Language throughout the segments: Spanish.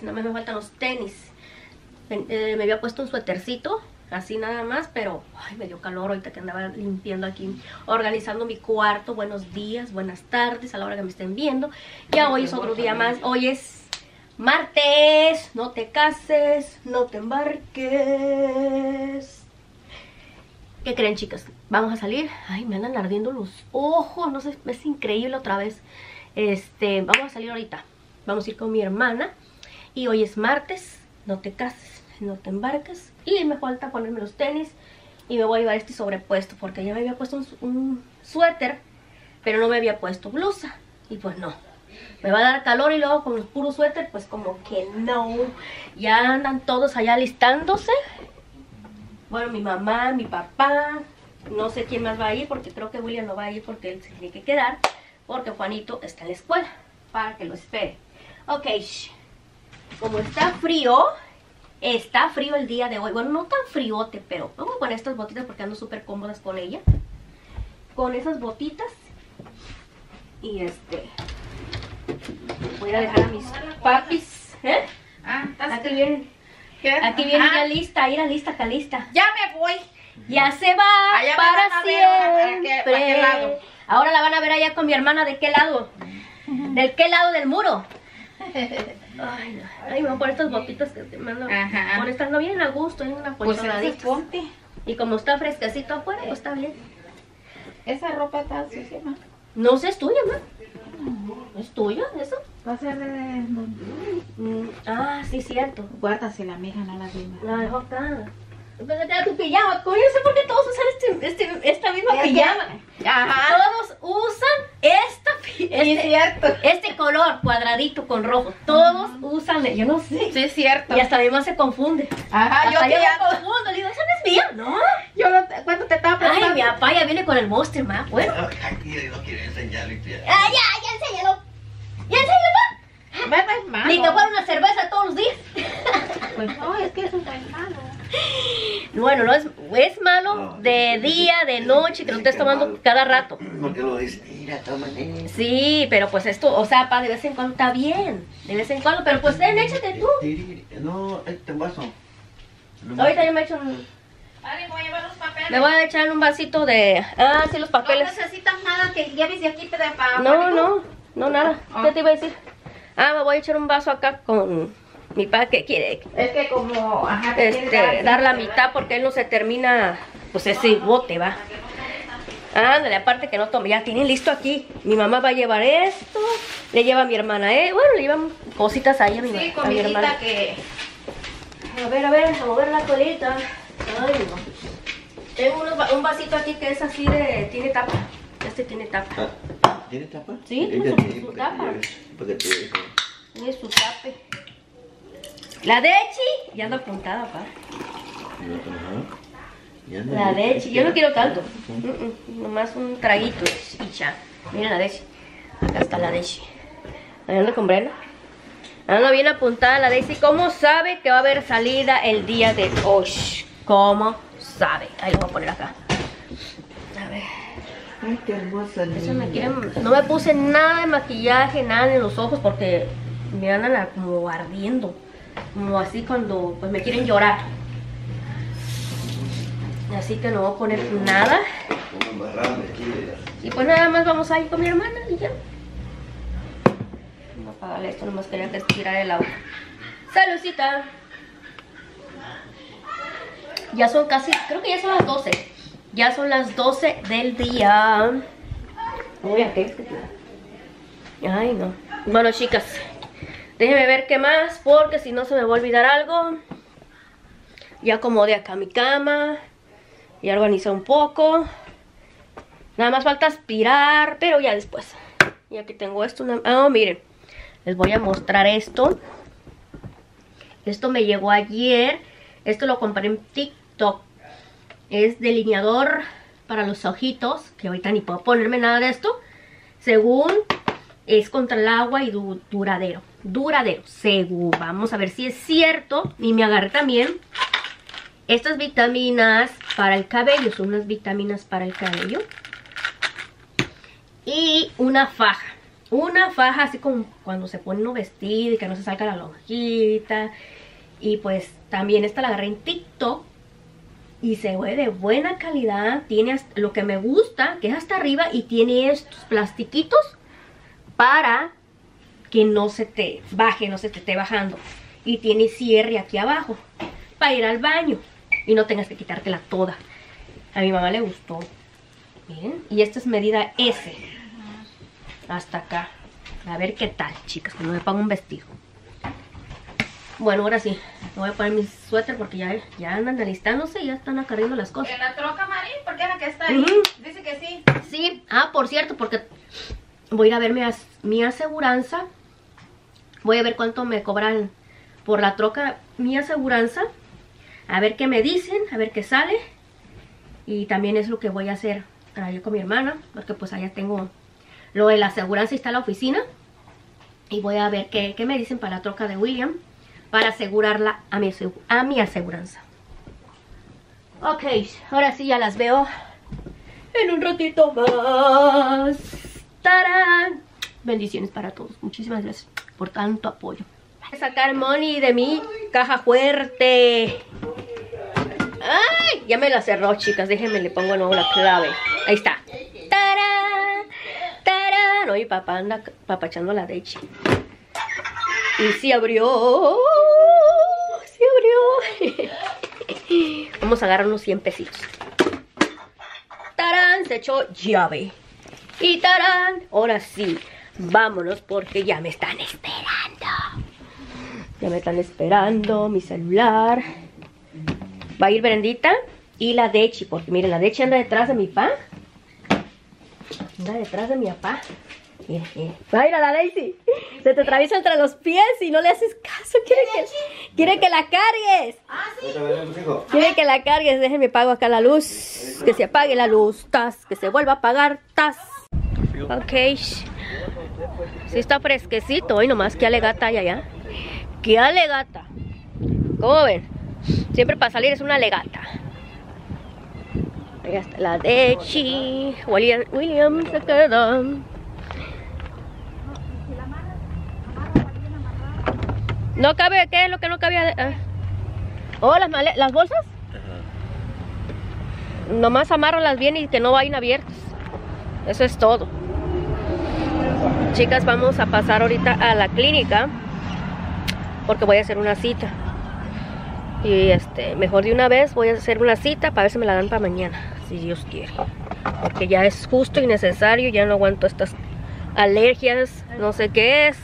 tenis. No me faltan los tenis. Me, eh, me había puesto un suétercito, así nada más, pero ay, me dio calor ahorita que andaba limpiando aquí, organizando mi cuarto. Buenos días, buenas tardes a la hora que me estén viendo. Ya hoy es otro día más. Hoy es martes. No te cases, no te embarques. ¿Qué creen, chicas? Vamos a salir. Ay, me andan ardiendo los ojos. No sé, es increíble otra vez. Este, vamos a salir ahorita. Vamos a ir con mi hermana. Y hoy es martes. No te cases, no te embarques. Y me falta ponerme los tenis. Y me voy a llevar este sobrepuesto. Porque ya me había puesto un, suéter. Pero no me había puesto blusa. Y pues no. Me va a dar calor y luego con los puros suéter. Pues como que no. Ya andan todos allá listándose. Bueno, mi mamá, mi papá, no sé quién más va a ir porque creo que William no va a ir porque él se tiene que quedar porque Juanito está en la escuela para que lo espere. Ok, como está frío, está frío el día de hoy. Bueno, no tan friote, pero vamos a poner estas botitas porque ando súper cómodas con ella. Con esas botitas. Y este... Voy a dejar a mis papis. ¿Eh? Ah, ¿estás Aquí vienen. qué? Aquí viene ya lista, ir lista, acá lista. Ya me voy. Ya se va Allá para a ver, ¿a qué- a siempre. qué lado? Ahora la van a ver allá con mi hermana. ¿De qué lado? ¿Del qué lado del muro? Ay, no. Ay, a poner estas botitas que te mando. Ajá. Por estando bien a gusto, en una Pues ponte. Y como está fresquecito afuera, pues está bien. Esa ropa está sucia, ¿no? No sé, es tuya, ma. ¿Es tuya eso? Va a ser de... Mm, ah, sí, cierto. Guárdase la mija, no la diga. La dejo acá. Tu pijama. Coño, no sé por qué todos usan este, este, esta misma Es que- pijama. Ajá. Todos usan esta este, es cierto. este color cuadradito con rojo. Todos usan, yo no sé. Sí, es cierto. Y hasta mi mamá se confunde. Ajá, yo hasta que yo me confundo. Le digo, esa no es mía. No. Yo no te- cuando te estaba Ay, preguntando... mi papá ya viene con el monster más. Bueno. Aquí no quiere enseñarlo y ya. Ah, ya, ya enséñalo. Ya enséñalo. Es malo. Ni que fuera una cerveza todos los días. Pues no, es que eso no es malo. Bueno, no es, es malo No, de día, de noche, que lo estés tomando malo. cada rato. Porque lo dice, mira. Sí, pero pues esto, o sea, pa, de vez en cuando está bien. De vez en cuando, pero pues ten, échate tú. No, este vaso. Ahorita yo me echo un, Vale, voy a llevar los papeles. me voy a echar un vasito de, ah, sí, los papeles. No necesitas nada que lleves de aquí para... No, no, no, nada. ¿Qué te iba a decir? Ah, me voy a echar un vaso acá con mi papá que quiere Es que como... Ajá, este, dar la mitad porque él no se termina, pues ese bote va. Ándale, aparte que no tome, ya tienen listo aquí. Mi mamá va a llevar esto, le lleva a mi hermana, eh, bueno, le llevan cositas ahí a mi, Sí, a mi hermana. comidita que... A ver, a ver, a mover la colita. Ay, no. Tengo unos un vasito aquí que es así de, tiene tapa. Este tiene tapa. ¿Tiene tapa? Sí, su- tiene, su porque tapa. Tiene su tape. La Dechi, ya anda apuntada, pa. La hay- Dechi, yo no quiero tanto. Nomás un traguito y ya. Miren la Dechi. Acá está la Dechi. Ahí anda con. Anda bien apuntada la Daisy. ¿Cómo sabe que va a haber salida el día de hoy? ¿Cómo sabe? Ahí lo voy a poner acá. A ver. Ay, qué hermosa Eso me niña. quieren- no me puse nada de maquillaje, nada en los ojos porque me andan como ardiendo. Como así cuando pues me quieren llorar. Así que no voy a poner nada. Y pues nada más vamos a ir con mi hermana y ya. No apagarle esto, nomás quería que el agua. Saludcita. Ya son casi, creo que ya son las 12. Ya son las 12 del día. Uy, ¿a qué? Ay, no. Bueno, chicas, déjenme ver qué más, porque si no se me va a olvidar algo. Ya acomodé acá mi cama. Ya organizé un poco. Nada más falta aspirar, pero ya después. Ya que tengo esto. Ah, miren. Les voy a mostrar esto. Esto me llegó ayer. Esto lo compré en TikTok. Es delineador para los ojitos. Que ahorita ni puedo ponerme nada de esto. Según es contra el agua y du- duradero. Duradero, según. Vamos a ver si es cierto. Y me agarré también estas vitaminas para el cabello. Son unas vitaminas para el cabello. Y una faja. una faja así como cuando se pone uno vestido y que no se salga la lonjita. Y pues también esta la agarré en TikTok. Y se ve de buena calidad. Tiene lo que me gusta, que es hasta arriba. Y tiene estos plastiquitos para que no se te baje, no se te esté bajando. Y tiene cierre aquí abajo para ir al baño y no tengas que quitártela toda. A mi mamá le gustó. Miren, y esta es medida S. Hasta acá. A ver qué tal, chicas, que no me pongo un vestido. Bueno, ahora sí, me voy a poner mi suéter porque ya, ya andan alistándose y ya están acarriendo las cosas. En la troca, Mari, ¿por qué la que está ahí? Dice que sí. Sí, ah, por cierto, porque voy a ir a ver mi, as- mi aseguranza. Voy a ver cuánto me cobran por la troca mi aseguranza. A ver qué me dicen, a ver qué sale. Y también es lo que voy a hacer para con mi hermana, porque pues allá tengo lo de la aseguranza está la oficina. Y voy a ver qué, qué me dicen para la troca de William, para asegurarla a mi, a mi aseguranza. Ok, ahora sí ya las veo en un ratito más. ¡Tarán! Bendiciones para todos. Muchísimas gracias por tanto apoyo. Voy a sacar money de mi caja fuerte. ¡Ay! Ya me la cerró, chicas. Déjenme, le pongo nuevo la clave. Ahí está. ¡Tarán! ¡Tarán! Oye, papá anda papachando la leche. Y se abrió. Se abrió. Vamos a agarrar unos 100 pesitos. ¡Tarán! Se echó llave. Y tarán, ahora sí, vámonos porque ya me están esperando. Ya me están esperando, mi celular. Va a ir Brendita y la Dechi, porque miren, la Dechi anda detrás de mi pa. Anda detrás de mi papá. Mira, mira. Mira la Daisy. Se te atraviesa entre los pies y no le haces caso. Quiere que, quiere que la cargues. ¿Otra vez, hijo? Quiere que la cargues, déjenme pago acá la luz. Que se apague la luz, tas. Que se vuelva a apagar, tas. Ok. Sí está fresquecito hoy nomás. Qué alegata hay allá. Qué alegata. ¿Cómo ven? Siempre para salir es una alegata. Ahí está la Dechi. William, William se queda. No cabe, ¿qué es lo que no cabía? Ah. Oh, las, las bolsas. Nomás amárralas bien y que no vayan abiertas. Eso es todo. Chicas, vamos a pasar ahorita a la clínica porque voy a hacer una cita. Y este, mejor de una vez voy a hacer una cita para ver si me la dan para mañana, si Dios quiere. Porque ya es justo y necesario, ya no aguanto estas alergias, no sé qué es.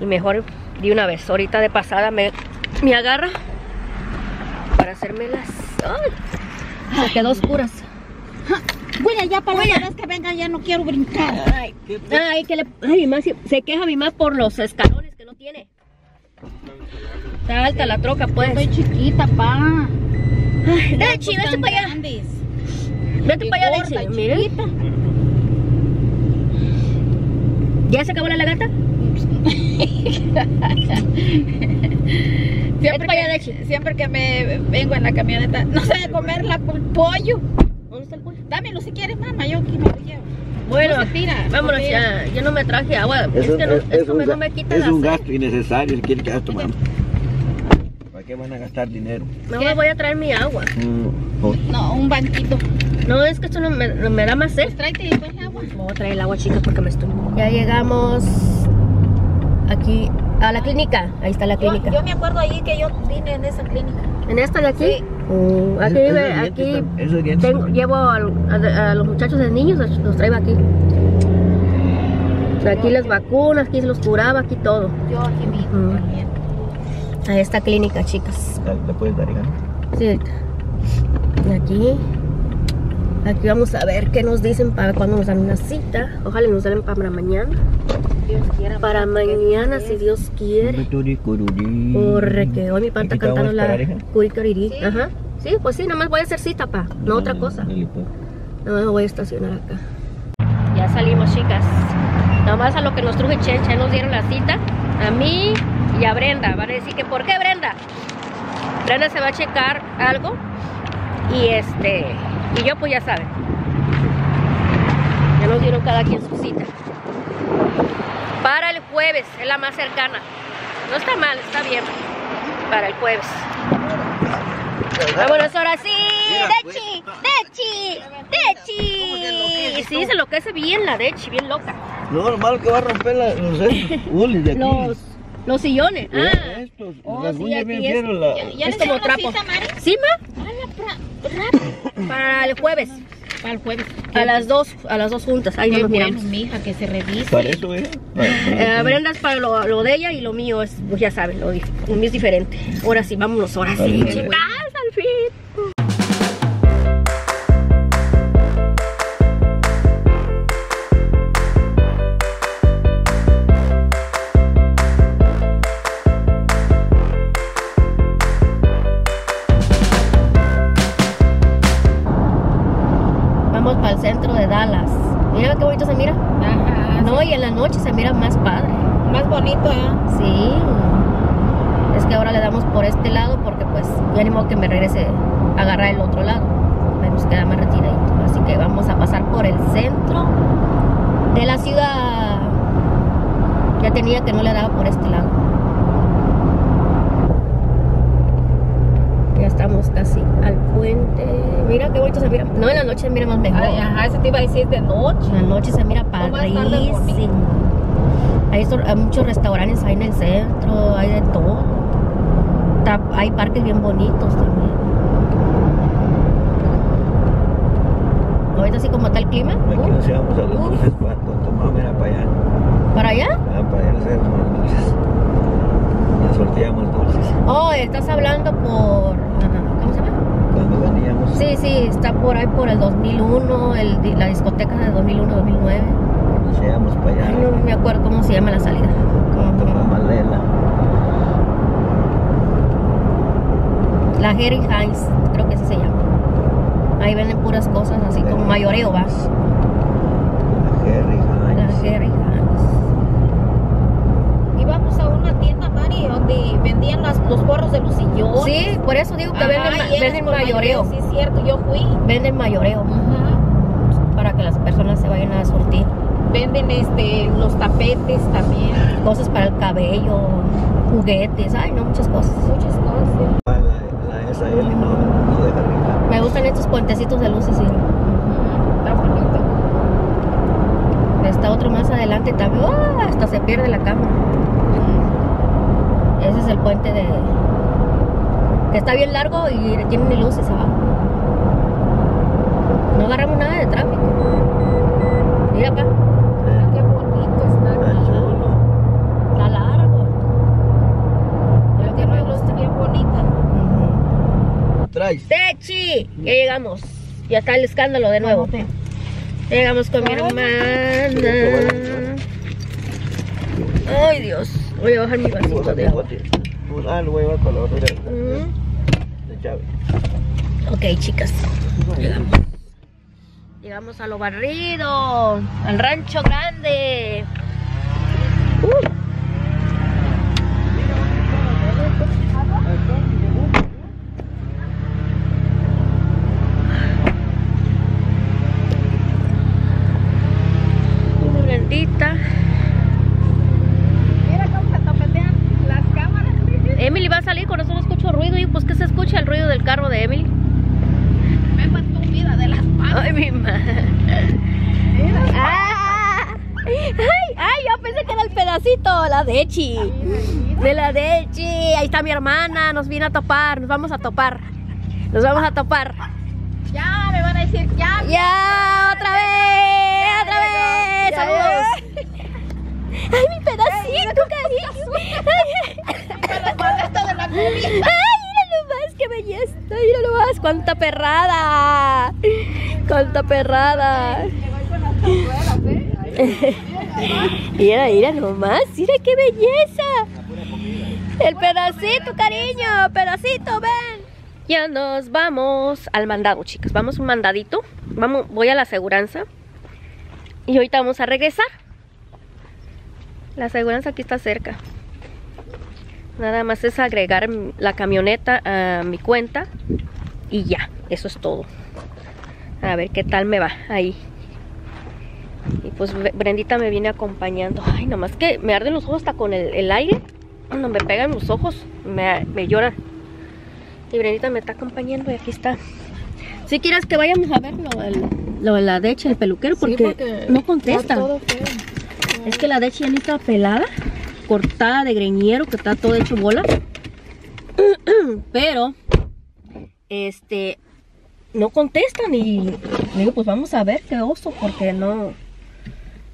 Y mejor de una vez. Ahorita de pasada me, me agarra para hacerme las. ¡Ay! Se quedó oscuras. Bueno, ya para la vez que venga ya no quiero brincar. Ay, ay, que le. Ay, mi mamá se, se queja mi mamá por los escalones que no tiene. Está alta la troca, pues. Estoy chiquita, pa. Ay, Dechi, vete para allá. Grandes. Vete para allá. Miren. chiquita. ¿Ya se acabó la legata? Siempre que, siempre que me vengo en la camioneta, no sé de comer la, pollo. ¿Dónde está el pollo? Dámelo si quieres, mamá, yo aquí me lo llevo. Bueno, No se tira, vámonos porque- ya. Yo no me traje agua. Es, un- que no, es- es esto un me, no me quita es la un gasto innecesario si quiere que gasto, mamá. ¿Para qué van a gastar dinero? No ¿Qué? me voy a traer mi agua. Mm, No, un banquito. No, es que esto no me, no me da más sed. Pues tráete después el agua. Me voy a traer el agua, chicas, porque me estoy. Ya llegamos aquí a la clínica. Ahí está la clínica. Yo, yo me acuerdo ahí que yo vine en esa clínica. ¿En esta de aquí? Sí. Mm, aquí, esos ve- dientes aquí tengo, llevo a, a los muchachos de niños, los, traigo aquí. Aquí las vacunas, aquí se los curaba, aquí todo. Yo aquí Ujú. también. A esta clínica, chicas. ¿Le puedes dar, hija? Sí. Y aquí. Aquí vamos a ver qué nos dicen para cuando nos dan una cita. Ojalá nos den para mañana. Dios quiera. Para mañana, si Dios quiere. Porque hoy mi papá está ¿Aquí te vamos a cantando la curicarirí. Sí. Ajá. Sí, pues sí, nomás voy a hacer cita, pa. No otra cosa. Pues. No me voy a estacionar acá. Ya salimos, chicas. Nomás a lo que nos truje Chencha nos dieron la cita. A mí y a Brenda. Van a decir que ¿por qué Brenda? Brenda se va a checar algo. Y este. Y yo pues ya saben. Ya nos dieron cada quien su cita. Para el jueves, es la más cercana. No está mal, está bien. Para el jueves. Vámonos ahora sí. Dechi, Dechi, Dechi. Sí, se enloquece bien la Dechi, bien loca. No, lo malo que va a romper la, los estos ulis de aquí. Los, los sillones. Ah. estos, Oh, las sí, uñas bien es. la... ¿Ya Es como trapo. cita, Mari? ¿Sí, ma? Para el jueves. Para el jueves. A las dos, a las dos juntas. Ahí nos bueno, miramos. mija, que se revise. Para eso, ¿eh? Eh, Brenda es para lo, lo de ella y lo mío es, pues ya saben, lo, lo mío es diferente. Ahora sí, vámonos, ahora sí, chicas, al fin. Para el centro de Dallas. Mira qué bonito se mira. Ajá. No, y en la noche se mira más padre. Más bonito, ¿eh? Sí. Es que ahora le damos por este lado porque pues ya ni modo que me regrese a agarrar el otro lado. Me nos queda más retiradito. Así que vamos a pasar por el centro de la ciudad. Ya tenía que no le daba por este lado. Ya estamos casi al puente. Mira qué bonito se mira. No, en la noche se mira más mejor. Ay, ajá, eso te iba a decir de noche. En la noche se mira padrísimo. Hay, so- hay muchos restaurantes ahí en el centro, hay de todo. Hay parques bien bonitos también. Ahorita así como está el clima. Aquí uh, nos íbamos a los dulces cuando tomamos era para allá. ¿Para allá? Ah, para allá los dulces. Nos sorteamos dulces. Oh, estás hablando por... ah, ¿Cómo se llama? Cuando sí, está por ahí por el 2001, el, la discoteca de 2001-2009. nos íbamos para allá. Ay, no me acuerdo cómo se llama la salida. Lela. La Harry Heinz, creo que así se llama. Ahí venden puras cosas así como mayoreo, vas. Jerry La Hines. Harry Heinz. Íbamos a una tienda, Mari, donde vendían las, los gorros de los sillones. Sí, por eso digo que venden, venden por mayoreo. Sí, es cierto, yo fui. Venden mayoreo Ajá. para que las personas se vayan a surtir. Venden este, los tapetes también. Cosas para el cabello, juguetes, ay, no, muchas cosas. Muchas cosas. La, la esa Eli no, no deja rica. Me gustan estos puentecitos de luces, sí. Está bonito. Está otro más adelante también. ¡Ah! Hasta se pierde la cámara. El puente de. que está bien largo y tiene ni luces abajo. No agarramos nada de tráfico. Mira acá, Mira qué bonito está Está aquí. chulo. está largo. Es lo que me Tiene luz gusta. bien bonita. Ujú. Traes. ¡Techi! Ya llegamos. Ya está el escándalo de nuevo. Ya llegamos con mi hermana. Ay, Dios. Voy a bajar mi vasito de agua. Pues, Ah, lo voy a llevar para la otra. de- de Chávez. Ok, chicas. Llegamos. Llegamos a lo barrido. Al rancho grande. Uy. Una Brendita. Mira cómo se topetean las cámaras. Emily va a salir, con eso no escucho ruido. Y pues que se escucha el ruido del carro de Emily. Me mató vida de las. Ay, mi madre. Ah. Ay, ay, yo pensé que era el pedacito, la de Echi. De la de Echi. Ahí está mi hermana, nos viene a topar, nos vamos a topar. Nos vamos a topar. Ya, me van a decir ya. Ya, otra vez, otra vez. Saludos. Ay, mi pedacito, cariño. Ay, mira nomás, qué belleza. Mira nomás, cuánta perrada. Cuánta perrada. Mira, mira nomás, mira qué belleza. El pedacito, cariño, pedacito, ven. Ya nos vamos al mandado, chicas. Vamos un mandadito. Vamos, voy a la aseguranza. Y ahorita vamos a regresar. La aseguranza aquí está cerca. Nada más es agregar la camioneta a mi cuenta. Y ya, eso es todo. A ver qué tal me va ahí. Y pues Bre- Brendita me viene acompañando. Ay, nada más que me arden los ojos hasta con el, el aire. Cuando me pegan los ojos, me, me lloran. Y Brendita me está acompañando y aquí está. Si quieres que vayamos a ver lo, lo de la deche, el peluquero, porque, no contesta. todo feo. Es que la ni está pelada, cortada de greñero, que está todo hecho bola. Pero, este, no contestan y digo, pues vamos a ver qué oso, porque no,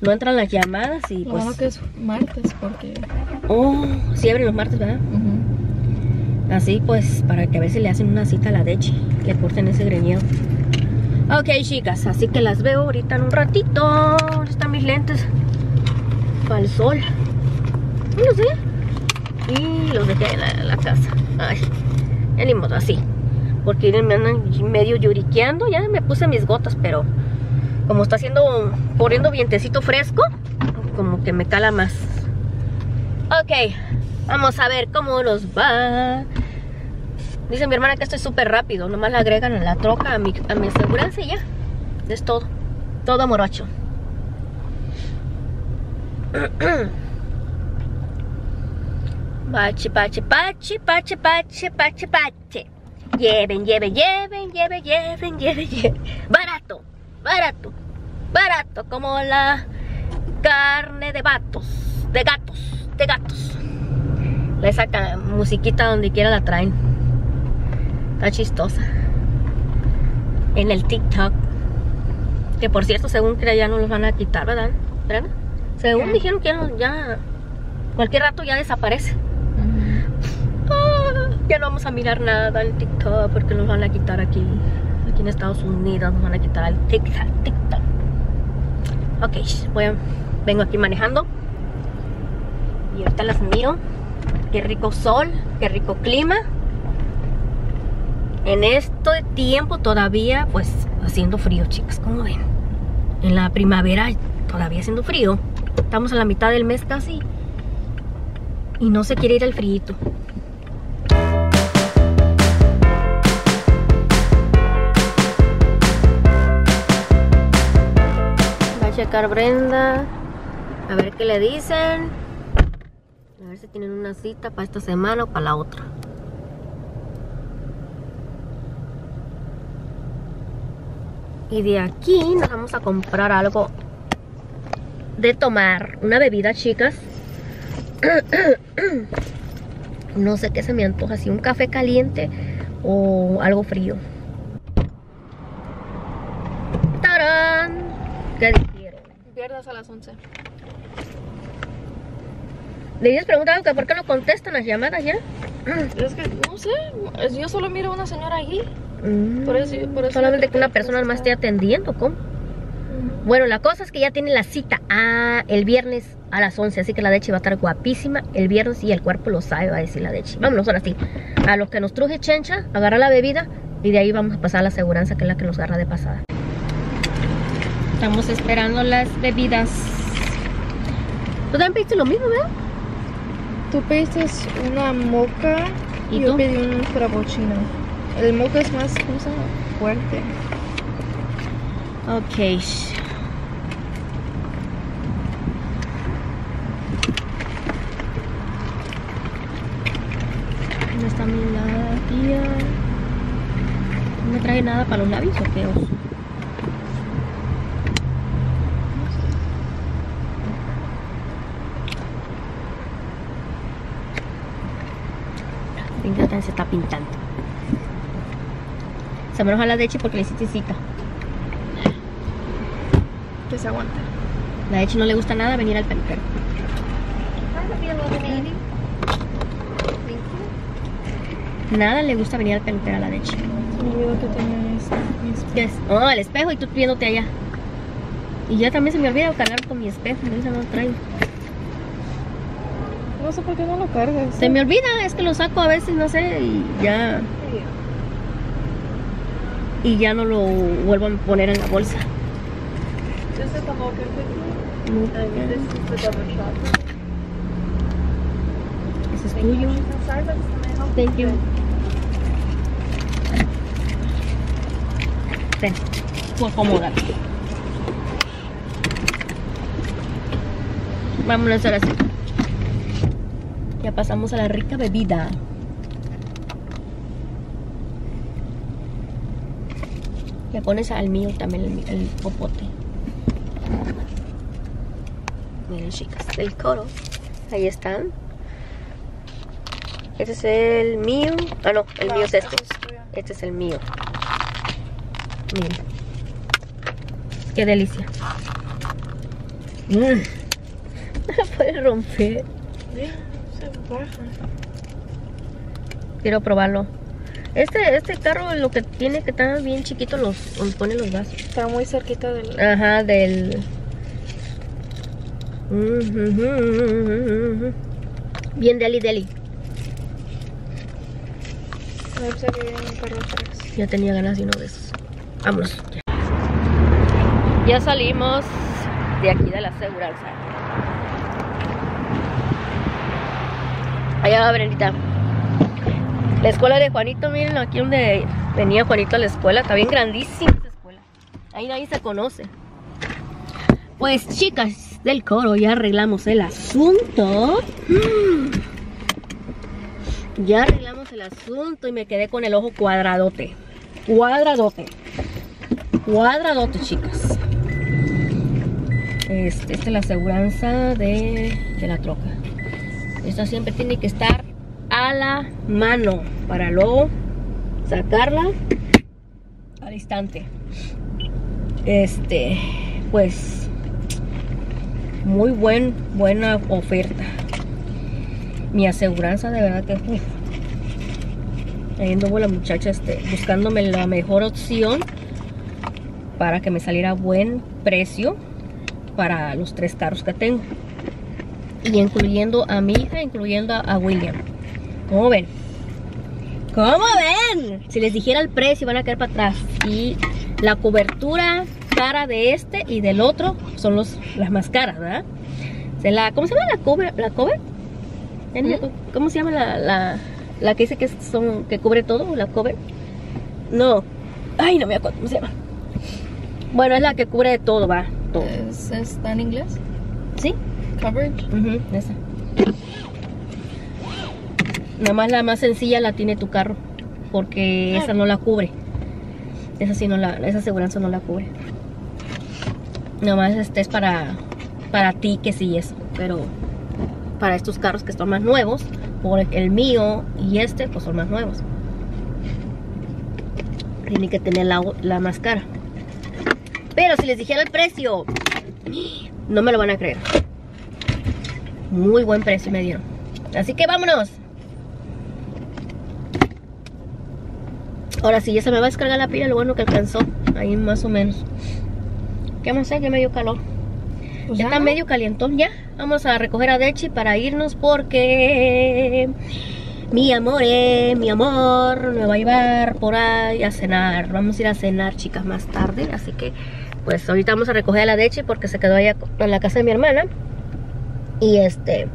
no entran las llamadas y pues, bueno que es martes porque... oh, sí abren los martes, ¿verdad? Así pues, para que a ver si le hacen una cita a la deche, le corten ese greñero. Ok, chicas, así que las veo ahorita en un ratito. ¿Dónde están mis lentes? Para el sol. Y los dejé en la, en la casa. Ay, así. Porque me andan medio lloriqueando. Ya me puse mis gotas, pero como está haciendo, corriendo vientecito fresco, como que me cala más. Ok, vamos a ver cómo nos va. Dice mi hermana que esto es súper rápido. Nomás le agregan a la troca a mi, a mi aseguranza y ya. Es todo. Todo morocho. Pache, pache, pache, pache, pache, pache, pache. Lleven, lleven, lleven, lleven, lleven, lleven, lleven. Barato, barato, barato. Como la carne de vatos, de gatos, de gatos. Le sacan musiquita donde quiera la traen. Está chistosa. En el TikTok. Que por cierto, según ya no los van a quitar, ¿verdad? ¿Verdad? Según dijeron que ya, cualquier rato ya desaparece. Ah, ya no vamos a mirar nada en TikTok porque nos van a quitar aquí. Aquí en Estados Unidos nos van a quitar el TikTok. TikTok. Ok, voy a- vengo aquí manejando. Y ahorita las miro. Qué rico sol, qué rico clima. En este tiempo todavía, pues, haciendo frío, chicas, como ven. En la primavera todavía haciendo frío. Estamos a la mitad del mes casi. Y no se quiere ir al frío. Va a checar Brenda. A ver qué le dicen. A ver si tienen una cita para esta semana o para la otra. Y de aquí nos vamos a comprar algo de tomar. Una bebida, chicas. No sé qué se me antoja, si un café caliente o algo frío. ¡Tarán! ¿Qué dijeron? Viernes a las 11. Le habías preguntado que por qué no contestan las llamadas ya. Es que, no sé, yo solo miro a una señora allí. Mm, Por eso- por eso Solamente que una persona más esté atendiendo, ¿cómo? Bueno, la cosa es que ya tiene la cita ah, el viernes a las 11, así que la Dechi va a estar guapísima el viernes y el cuerpo lo sabe, va a decir la Dechi. Vámonos ahora sí. A los que nos truje chencha, agarra la bebida y de ahí vamos a pasar a la aseguranza, que es la que nos agarra de pasada. Estamos esperando las bebidas. Tú también pediste lo mismo, ¿verdad? Tú pediste una moca ¿Y y yo tú? pedí un frappuccino. El moca es más, ¿cómo se llama? Fuerte. Ok. ¿Dónde está mi labia? ¿No me trae nada para los labios o qué oso? Se está pintando. Se me enoja la leche porque le hiciste cita. Que se aguante. La hecho no le gusta nada venir al peluquero. Nada le gusta venir al peluquero a la leche. Olvidó que tenía este. este. ¿Qué es? Oh, el espejo y tú viéndote allá. Y yo también se me olvida cargar con mi espejo, no, no lo traigo. No sé por qué no lo cargas. Se me olvida, es que lo saco a veces, no sé, y ya. Y ya no lo vuelvo a poner en la bolsa. Ese es tuyo. Thank you. Ven, tú acomódate. Vámonos ahora sí. Ya pasamos a la rica bebida. Le pones al mío también el, el popote. Miren chicas, el coro. Ahí están. Este es el mío. Ah, no, el mío es este. Este es el mío. Miren. Qué delicia. Mm. No puedes romper. Quiero probarlo. Este, este carro lo que tiene que estar bien chiquito los, los pone los vasos. Está muy cerquita del... Ajá, del. Bien deli deli. Ya tenía ganas de uno de esos. Vámonos. Ya salimos de aquí de la aseguranza. Allá va Brendita. La escuela de Juanito, miren aquí donde venía Juanito a la escuela. Está bien grandísima esa escuela. Ahí nadie se conoce. Pues chicas del coro, ya arreglamos el asunto. Ya arreglamos el asunto y me quedé con el ojo cuadradote. Cuadradote. Cuadradote, chicas. Este, esta es la aseguranza de, la troca. Esta siempre tiene que estar a la mano para luego sacarla al instante. Este, pues, muy buen, buena oferta. Mi aseguranza de verdad que uf. ahí anduvo la muchacha este, buscándome la mejor opción para que me saliera buen precio para los tres carros que tengo y incluyendo a mi hija, incluyendo a, William. ¿Cómo ven? ¿Cómo ven? Si les dijera el precio van a caer para atrás. Y la cobertura cara de este y del otro son los, las más caras, ¿verdad? Se la, ¿Cómo se llama la cover? ¿La cover? ¿Cómo se llama la, la, la que dice que, son, que cubre todo? ¿La cover? No. Ay, no me acuerdo cómo se llama. Bueno, es la que cubre todo, va. Todo. ¿Es, ¿Está en inglés? ¿Sí? Coverage. Ujú, esa. Nada más la más sencilla la tiene tu carro. Porque esa no la cubre. Esa sí no la, esa aseguranza no la cubre. Nada más este es para, para ti que sí eso. Pero para estos carros que están más nuevos, por el mío y este, pues son más nuevos. Tiene que tener la, la más cara. Pero si les dijera el precio, no me lo van a creer. Muy buen precio me dieron. Así que vámonos. Ahora sí, ya se me va a descargar la pila, lo bueno que alcanzó. Ahí más o menos. ¿Qué vamos a hacer? Ya me dio calor. Pues ya está medio calientón ya. Vamos a recoger a Dechi para irnos porque mi amor, eh, mi amor, me va a llevar por ahí a cenar. Vamos a ir a cenar, chicas, más tarde. Así que, pues ahorita vamos a recoger a la Dechi porque se quedó allá en la casa de mi hermana. Y este,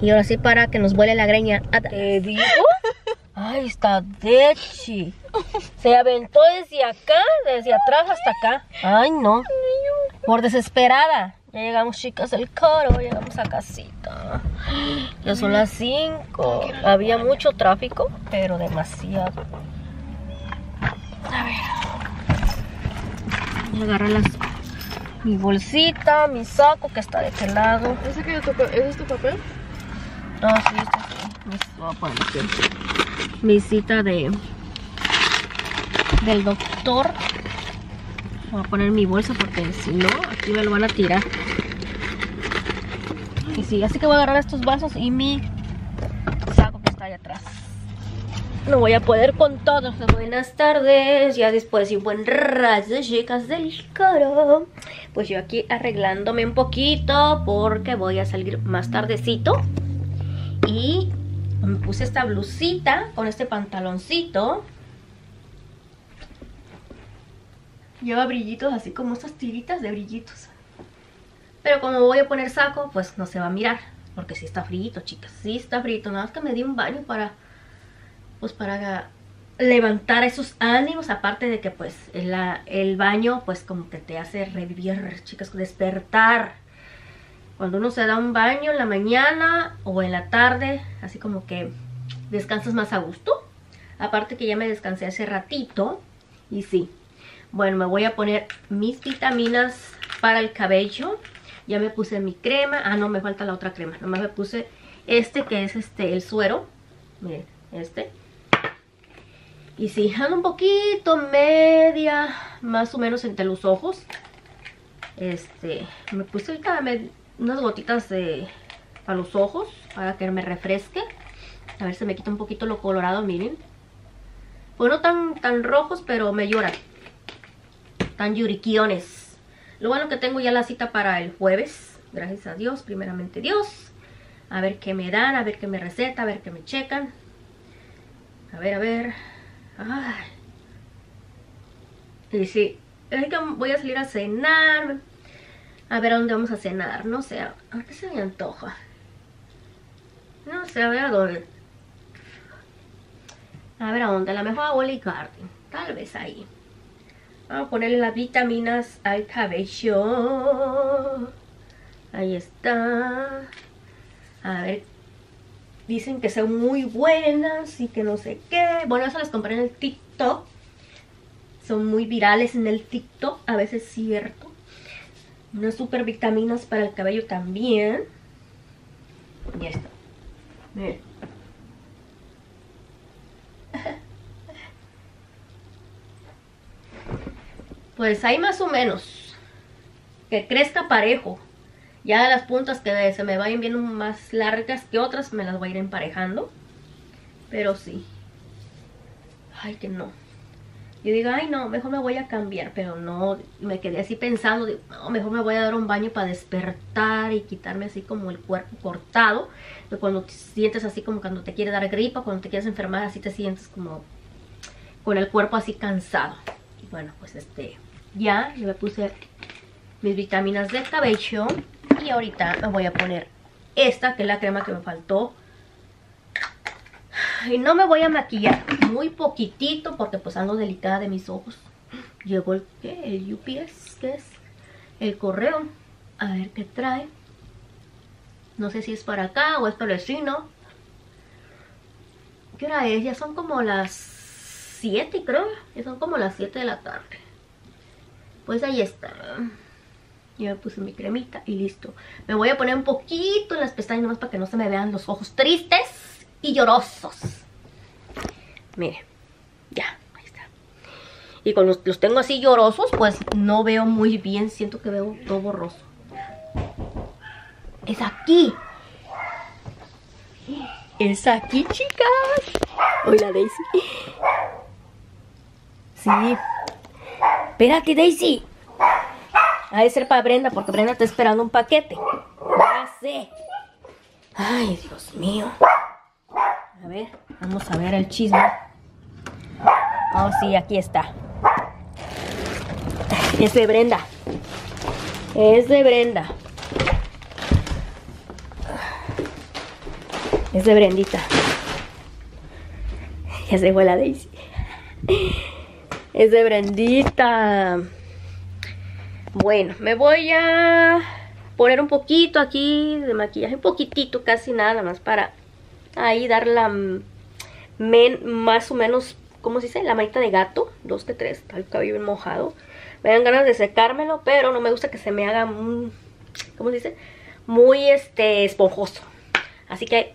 y ahora sí para que nos vuele la greña. ¿Te digo? Ay, está Dechi. Se aventó desde acá, desde atrás hasta acá. Ay, no. Por desesperada. Ya llegamos, chicas, el coro. Llegamos a casita. Ya son las 5. Había mucho tráfico, pero demasiado. A ver. Voy a agarrar las, mi bolsita, mi saco que está de este lado. ¿Ese, que es tu, pa- ¿Ese es tu papel? No, sí, está aquí. Me voy a poner aquí. Mi cita de del doctor. Voy a poner mi bolsa porque si no, aquí me lo van a tirar. Y sí, así que voy a agarrar estos vasos y mi saco que está ahí atrás. No voy a poder con todos. Buenas tardes. Ya después de un buen rayo, chicas del coro. Pues yo aquí arreglándome un poquito porque voy a salir más tardecito. Y me puse esta blusita con este pantaloncito. Lleva brillitos así como estas tiritas de brillitos. Pero como voy a poner saco, pues no se va a mirar. Porque sí está frío, chicas. Sí está frío. Nada más que me di un baño para... Pues para levantar esos ánimos. Aparte de que pues el baño pues como que te hace revivir, chicas. Despertar. Cuando uno se da un baño en la mañana o en la tarde, así como que descansas más a gusto. Aparte que ya me descansé hace ratito. Y sí. Bueno, me voy a poner mis vitaminas para el cabello. Ya me puse mi crema. Ah, no, me falta la otra crema. Nomás me puse este que es este el suero. Miren, este. Y sí, ando un poquito media, más o menos entre los ojos. Este, me puse ahorita unas gotitas de, para los ojos, para que me refresque. A ver, se me quita un poquito lo colorado, miren. Pues no tan, tan rojos, pero me lloran. Tan yuriquiones. Lo bueno que tengo ya la cita para el jueves. Gracias a Dios, primeramente Dios. A ver qué me dan, a ver qué me receta, a ver qué me checan. A ver, a ver. Ay. Y sí, voy a salir a cenar. A ver a dónde vamos a cenar. No sé, a qué se me antoja. No sé, a ver a dónde. A ver a dónde. A mejor a Wally Garden. Tal vez ahí. Vamos a ponerle las vitaminas al cabello. Ahí está. A ver Dicen que son muy buenas y que no sé qué. Bueno, eso las compré en el TikTok. Son muy virales en el TikTok, a veces es cierto. Unas super vitaminas para el cabello también. Está. Miren. Pues ahí más o menos. Que crezca parejo. Ya las puntas que se me vayan viendo más largas que otras, me las voy a ir emparejando. Pero sí. Ay, que no. Yo digo, ay no, mejor me voy a cambiar, pero no, me quedé así pensando, mejor me voy a dar un baño para despertar y quitarme así como el cuerpo cortado. Cuando te sientes así como cuando te quiere dar gripa, cuando te quieres enfermar, así te sientes como con el cuerpo así cansado. Y bueno, pues este, ya, yo me puse mis vitaminas de cabello. Y ahorita me voy a poner esta, que es la crema que me faltó. Y no me voy a maquillar muy poquitito porque pues ando delicada de mis ojos. Llegó el, ¿qué? el UPS, que es el correo. A ver qué trae. No sé si es para acá o es para el vecino. ¿Qué hora es? Ya son como las 7 creo. Ya son como las 7 de la tarde. Pues ahí está. Ya me puse mi cremita y listo. Me voy a poner un poquito en las pestañas nomás para que no se me vean los ojos tristes y llorosos. Miren, ya, ahí está. Y cuando los tengo así llorosos, pues no veo muy bien. Siento que veo todo borroso. Es aquí. Es aquí, chicas. Hola, Daisy. Sí. Espérate, Daisy. Ha de ser para Brenda, porque Brenda está esperando un paquete. Ya sé. Ay, Dios mío. A ver, vamos a ver el chisme. Oh, sí, aquí está. Es de Brenda. Es de Brenda. Es de Brendita. Ya se fue la Daisy. Es de Brendita. Bueno, me voy a poner un poquito aquí de maquillaje, un poquitito, casi nada más para ahí dar la más o menos, ¿cómo se dice? La manita de gato, dos que tres, está el cabello bien mojado. Me dan ganas de secármelo, pero no me gusta que se me haga, ¿cómo se dice? Muy este esponjoso. Así que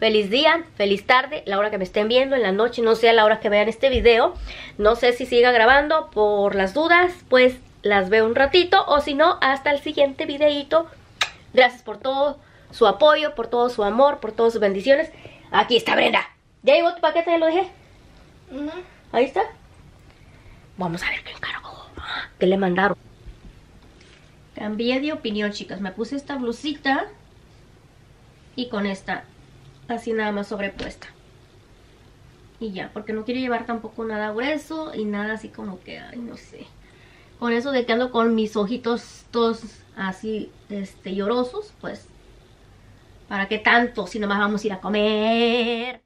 feliz día, feliz tarde, la hora que me estén viendo, en la noche, no sé a la hora que vean este video. No sé si siga grabando por las dudas, pues las veo un ratito o si no, hasta el siguiente videito. Gracias por todo su apoyo, por todo su amor, por todas sus bendiciones. Aquí está Brenda. ¿Ya llegó tu paquete? ¿Ya lo dejé? Ahí está. Vamos a ver qué encargó. ¿Qué le mandaron? Cambié de opinión, chicas. Me puse esta blusita y con esta así nada más sobrepuesta. Y ya, porque no quiero llevar tampoco nada grueso y nada así como que, ay, no sé. Con eso de que ando con mis ojitos todos así, este, llorosos, pues, ¿para qué tanto si nomás vamos a ir a comer?